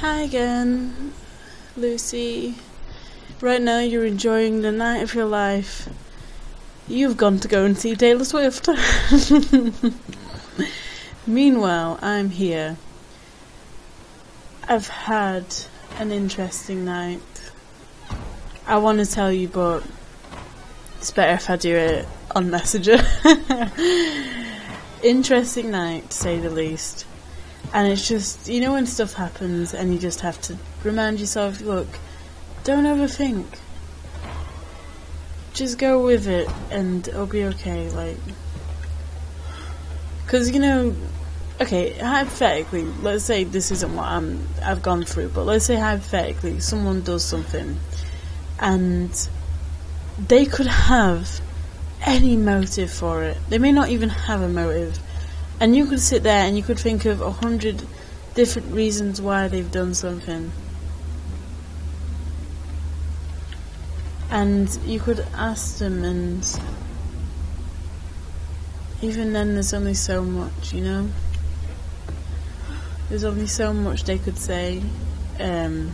Hi again, Lucy. Right now you're enjoying the night of your life. You've gone to go and see Taylor Swift. Meanwhile, I'm here. I've had an interesting night. I want to tell you, but it's better if I do it on Messenger. interesting night, to say the least. And it's just, you know, when stuff happens and you just have to remind yourself look, don't overthink. Just go with it and it'll be okay. Like, because, you know, okay, hypothetically, let's say this isn't what I'm, I've gone through, but let's say hypothetically someone does something and they could have any motive for it. They may not even have a motive and you could sit there and you could think of a hundred different reasons why they've done something. And you could ask them, and even then, there's only so much, you know? There's only so much they could say. Um,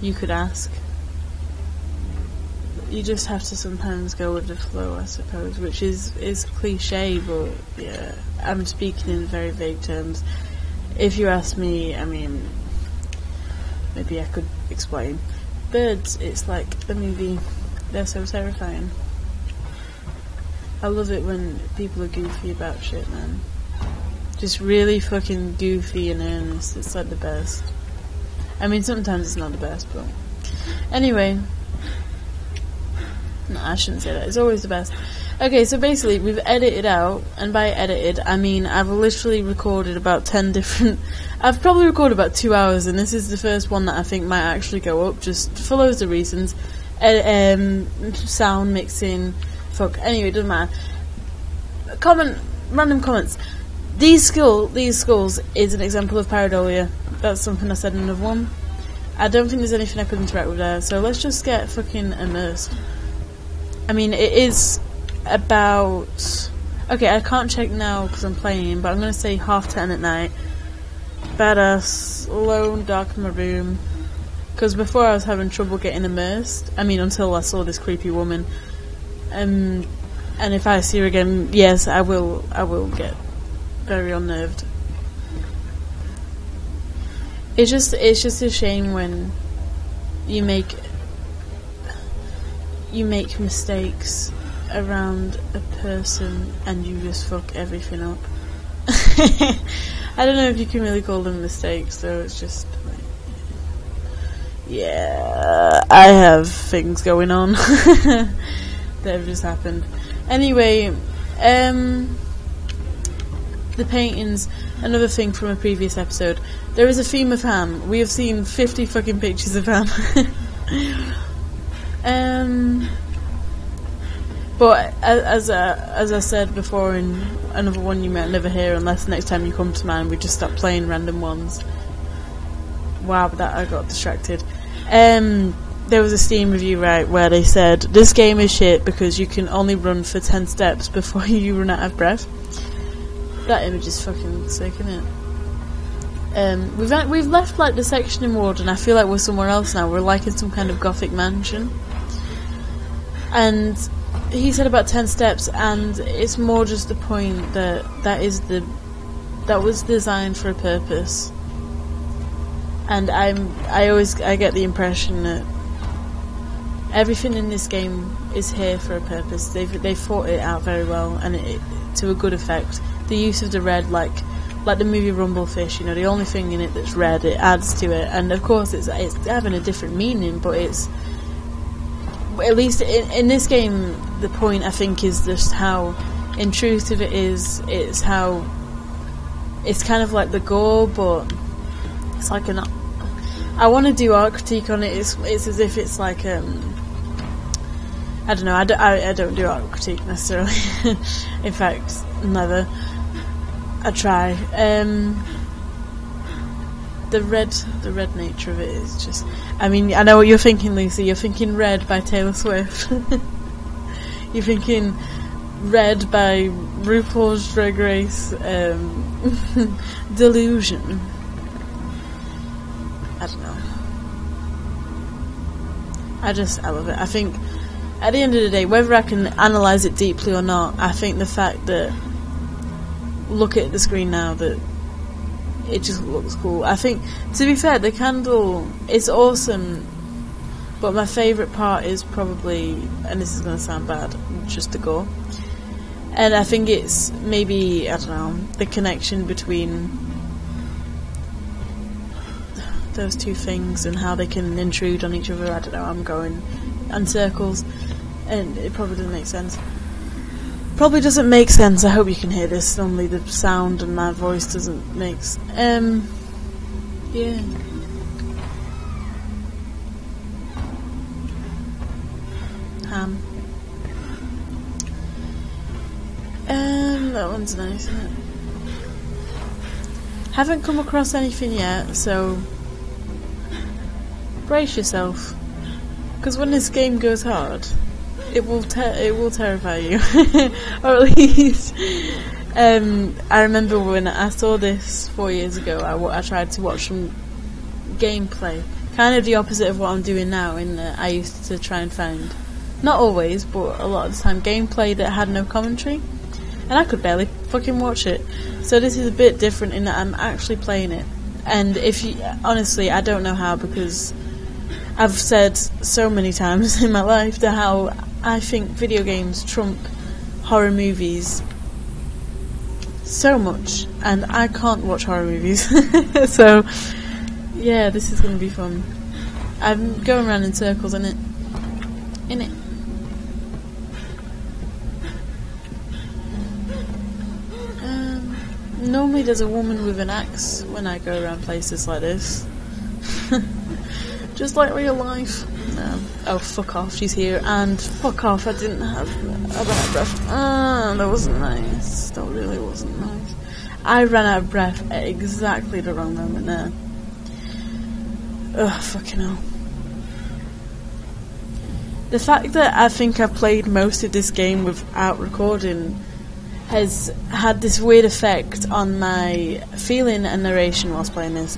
you could ask you just have to sometimes go with the flow, I suppose, which is is cliche, but yeah, I'm speaking in very vague terms. If you ask me, I mean, maybe I could explain. Birds, it's like the movie. They're so terrifying. I love it when people are goofy about shit, man. Just really fucking goofy and earnest. It's like the best. I mean, sometimes it's not the best, but anyway. No, I shouldn't say that. It's always the best. Okay, so basically, we've edited out, and by edited, I mean I've literally recorded about 10 different. I've probably recorded about two hours, and this is the first one that I think might actually go up, just for loads of reasons. Um, sound mixing, fuck. Anyway, doesn't matter. Comment, random comments. These school, these schools is an example of pareidolia. That's something I said in another one. I don't think there's anything I could interact with there, so let's just get fucking immersed. I mean, it is about. Okay, I can't check now because I'm playing, but I'm going to say half ten at night. Badass, alone, dark in my room. Because before I was having trouble getting immersed. I mean, until I saw this creepy woman. Um, and if I see her again, yes, I will. I will get very unnerved. It's just, it's just a shame when you make you make mistakes around a person and you just fuck everything up. I don't know if you can really call them mistakes, though. It's just yeah, I have things going on that have just happened. Anyway, um, the paintings. Another thing from a previous episode. There is a theme of ham. We have seen fifty fucking pictures of ham. Um, but as uh, as I said before in another one you might never hear unless next time you come to mine we just start playing random ones. Wow, that I got distracted. Um, there was a Steam review right where they said this game is shit because you can only run for ten steps before you run out of breath. That image is fucking sick, isn't it? Um, we've we've left like the section in and I feel like we're somewhere else now. We're like in some kind of gothic mansion and he said about 10 steps and it's more just the point that that is the that was designed for a purpose. And i'm i always i get the impression that everything in this game is here for a purpose. They've they thought it out very well and it, to a good effect. The use of the red like like the movie Rumblefish, you know, the only thing in it that's red, it adds to it, and of course it's it's having a different meaning, but it's at least in, in this game, the point I think is just how intrusive it is. It's how it's kind of like the gore, but it's like an. I want to do art critique on it. It's it's as if it's like um. I don't know. I don't, I, I don't do art critique necessarily. in fact, never. I try. Um, the red the red nature of it is just I mean I know what you're thinking Lucy you're thinking Red by Taylor Swift you're thinking Red by RuPaul's Drag Race um, Delusion I don't know. I just I love it. I think at the end of the day, whether I can analyze it deeply or not, I think the fact that look at the screen now that it just looks cool. I think to be fair, the candle is awesome, but my favourite part is probably, and this is going to sound bad, just the gore. And I think it's maybe I don't know the connection between those two things and how they can intrude on each other. I don't know. I'm going in circles, and it probably doesn't make sense. Probably doesn't make sense. I hope you can hear this. Only the sound and my voice doesn't make. S- um, yeah. Ham. Um, that one's nice, isn't it? Haven't come across anything yet, so brace yourself. Because when this game goes hard, it will ter- it will terrify you, or at least. Um, I remember when I saw this four years ago. I, w- I tried to watch some gameplay, kind of the opposite of what I'm doing now. In that I used to try and find, not always, but a lot of the time, gameplay that had no commentary, and I could barely fucking watch it. So this is a bit different in that I'm actually playing it, and if you honestly, I don't know how because I've said so many times in my life to how I think video games trump horror movies so much, and I can't watch horror movies. so, yeah, this is going to be fun. I'm going around in circles in it. In it. Um, normally there's a woman with an axe when I go around places like this. Just like real life. No. Oh, fuck off, she's here. And fuck off, I didn't have a bad breath. Ah, that wasn't nice. That really wasn't nice. I ran out of breath at exactly the wrong moment there. Ugh, fucking hell. The fact that I think I played most of this game without recording has had this weird effect on my feeling and narration whilst playing this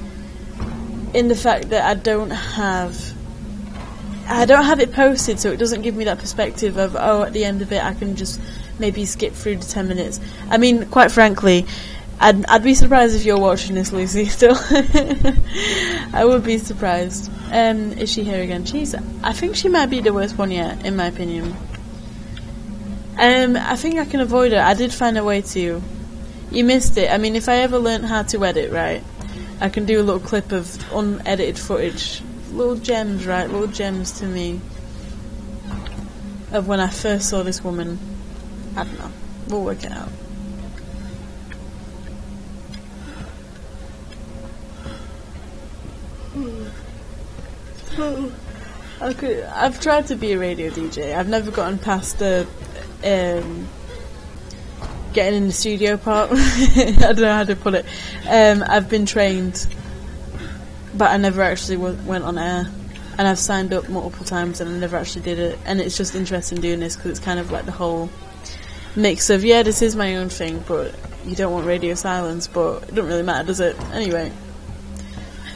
in the fact that I don't have I don't have it posted, so it doesn't give me that perspective of oh, at the end of it, I can just maybe skip through to ten minutes. I mean, quite frankly, I'd I'd be surprised if you're watching this, Lucy. Still, I would be surprised. Um, is she here again? She's. I think she might be the worst one yet, in my opinion. Um, I think I can avoid it. I did find a way to. You missed it. I mean, if I ever learnt how to edit right, I can do a little clip of unedited footage. Little gems, right? Little gems to me of when I first saw this woman. I don't know. We'll work it out. Okay, I've tried to be a radio DJ. I've never gotten past the um, getting in the studio part. I don't know how to put it. Um, I've been trained, but I never actually w- went on air. And I've signed up multiple times and I never actually did it. And it's just interesting doing this because it's kind of like the whole mix of, yeah, this is my own thing, but you don't want radio silence, but it doesn't really matter, does it? Anyway.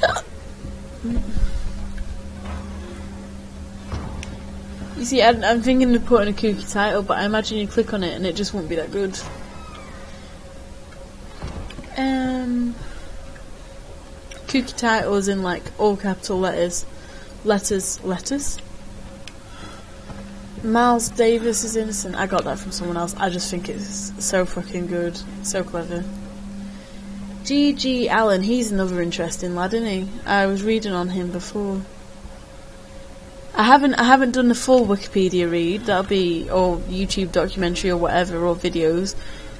You see, I'm, I'm thinking of putting a kooky title, but I imagine you click on it and it just won't be that good. Um, kooky titles in like all capital letters, letters, letters. Miles Davis is innocent. I got that from someone else. I just think it's so fucking good, so clever. G.G. Allin, he's another interesting lad, isn't he? I was reading on him before. I haven't I haven't done the full Wikipedia read. That'll be or YouTube documentary or whatever or videos.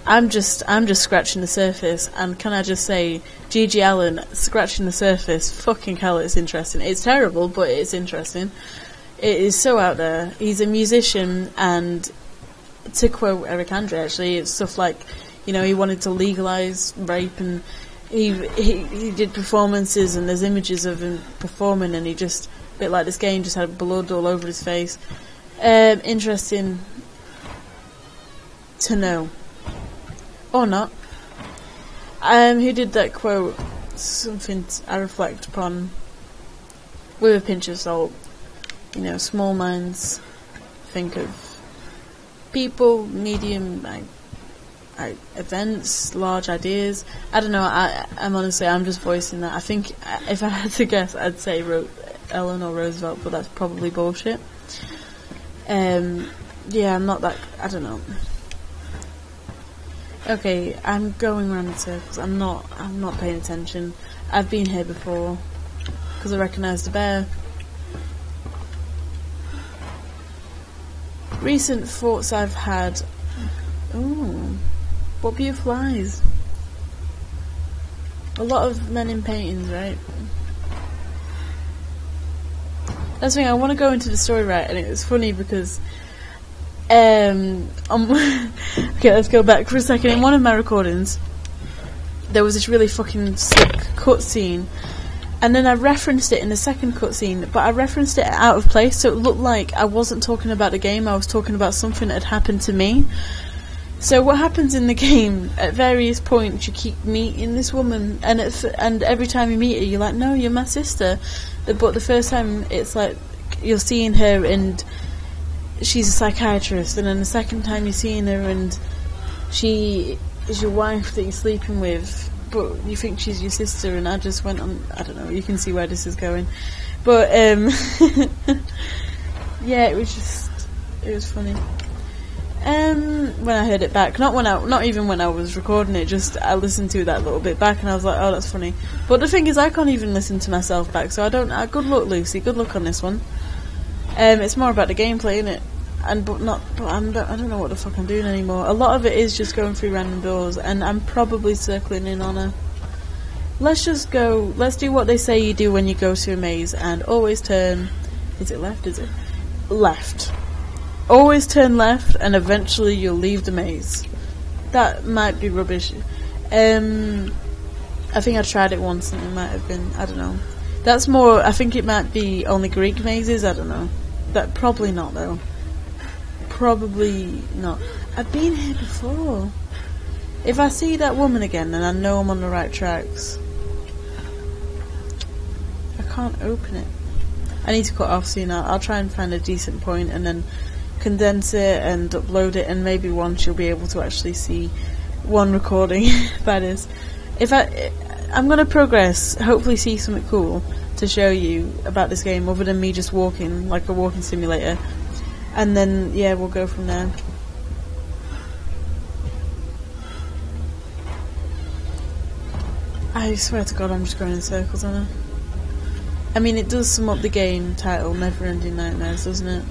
I'm just I'm just scratching the surface. And can I just say, GG Allin scratching the surface. Fucking hell, it's interesting. It's terrible, but it's interesting. It is so out there. He's a musician, and to quote Eric Andre, actually, it's stuff like, you know, he wanted to legalize rape and. He, he he did performances and there's images of him performing and he just a bit like this game, just had blood all over his face. Um, interesting to know. Or not. Um, who did that quote? Something I reflect upon with a pinch of salt. You know, small minds think of people, medium like, like events, large ideas. I don't know. I, I'm honestly, I'm just voicing that. I think if I had to guess, I'd say Ro- Eleanor Roosevelt, but that's probably bullshit. Um, yeah, I'm not that. I don't know. Okay, I'm going around in circles. I'm not. I'm not paying attention. I've been here before because I recognised the bear. Recent thoughts I've had. Ooh, what beautiful eyes. A lot of men in paintings, right? That's the thing. I want to go into the story right, and it's funny because um, um okay, let's go back for a second. In one of my recordings, there was this really fucking sick cutscene, and then I referenced it in the second cutscene, but I referenced it out of place, so it looked like I wasn't talking about the game. I was talking about something that had happened to me. So what happens in the game? At various points, you keep meeting this woman, and and every time you meet her, you're like, "No, you're my sister." But the first time, it's like you're seeing her and she's a psychiatrist, and then the second time you're seeing her and she is your wife that you're sleeping with, but you think she's your sister, and I just went on. I don't know. You can see where this is going, but um, yeah, it was just it was funny. Um, when I heard it back, not when I, not even when I was recording it, just I listened to that little bit back, and I was like, oh, that's funny. But the thing is, I can't even listen to myself back, so I don't. Uh, good luck, Lucy. Good luck on this one. Um, it's more about the gameplay, isn't it? And but not. But I'm, I don't know what the fuck I'm doing anymore. A lot of it is just going through random doors, and I'm probably circling in on a. Let's just go. Let's do what they say you do when you go to a maze, and always turn. Is it left? Is it left? Always turn left, and eventually you'll leave the maze. That might be rubbish. Um, I think I tried it once, and it might have been. I don't know. That's more. I think it might be only Greek mazes. I don't know. That probably not though. Probably not. I've been here before. If I see that woman again, then I know I'm on the right tracks. I can't open it. I need to cut off soon. I'll, I'll try and find a decent point and then condense it and upload it, and maybe once you'll be able to actually see one recording. that is, if I, I'm gonna progress. Hopefully, see something cool to show you about this game, other than me just walking like a walking simulator, and then yeah, we'll go from there. I swear to God, I'm just going in circles, aren't I? I mean, it does sum up the game title, Never Ending Nightmares, doesn't it?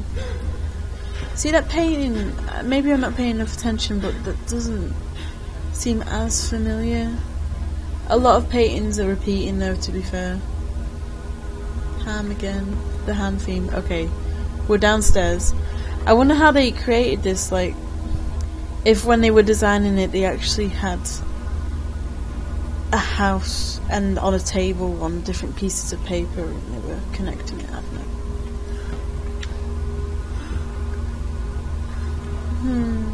See that painting? Uh, maybe I'm not paying enough attention, but that doesn't seem as familiar. A lot of paintings are repeating, though. To be fair, Ham again, the hand theme. Okay, we're downstairs. I wonder how they created this. Like, if when they were designing it, they actually had a house and on a table on different pieces of paper, and they were connecting it. I don't know. Hmm.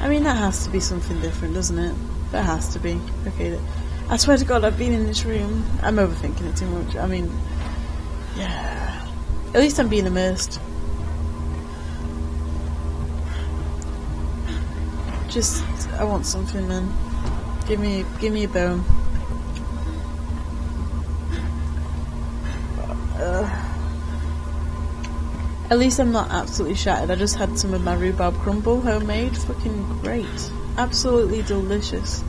I mean, that has to be something different, doesn't it? That has to be. Okay. I swear to God, I've been in this room. I'm overthinking it too much. I mean, yeah. At least I'm being immersed. Just, I want something, man. Give me, give me a bone. Uh. At least I'm not absolutely shattered. I just had some of my rhubarb crumble homemade. Fucking great. Absolutely delicious.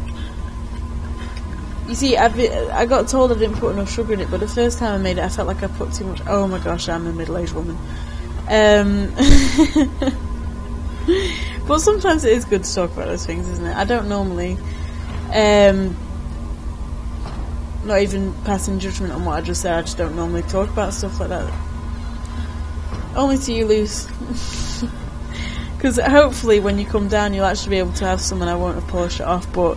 You see, I've I got told I didn't put enough sugar in it, but the first time I made it, I felt like I put too much. Oh my gosh, I'm a middle-aged woman. Um, but sometimes it is good to talk about those things, isn't it? I don't normally. Um, not even passing judgment on what I just said. I just don't normally talk about stuff like that. Only to you, Luce. Because hopefully, when you come down, you'll actually be able to have someone I won't have polished it off. But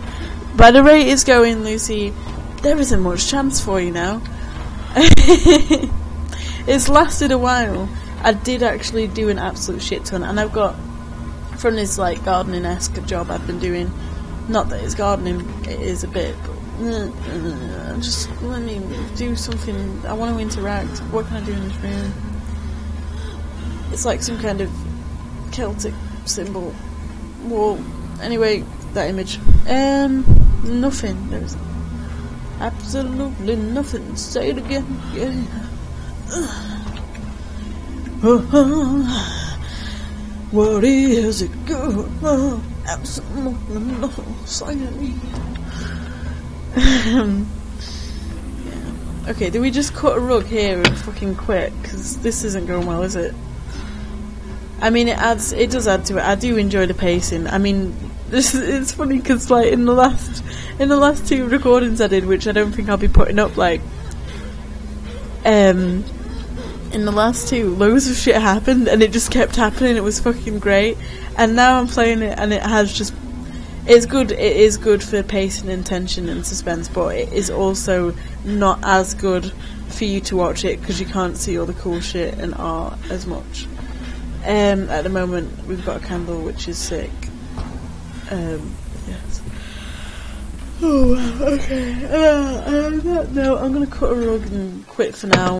by the rate it's going, Lucy, there isn't much chance for you now. it's lasted a while. I did actually do an absolute shit ton, and I've got from this like gardening esque job I've been doing. Not that it's gardening, it is a bit, but uh, just let me do something. I want to interact. What can I do in this room? It's like some kind of Celtic symbol. Well, anyway, that image. Um, nothing. There's absolutely nothing. Say it again. Yeah. what is it good? Absolutely nothing. Say it. Yeah. Okay, do we just cut a rug here and fucking quit? Because this isn't going well, is it? I mean, it adds, it does add to it. I do enjoy the pacing. I mean, this, it's funny because like in the last, in the last two recordings I did, which I don't think I'll be putting up, like, um, in the last two, loads of shit happened and it just kept happening. It was fucking great. And now I'm playing it and it has just it's good. It is good for pacing and tension and suspense, but it is also not as good for you to watch it because you can't see all the cool shit and art as much. Um, at the moment, we've got a candle which is sick. Um, yes. Oh, okay. Uh, on that note, I'm gonna cut a rug and quit for now.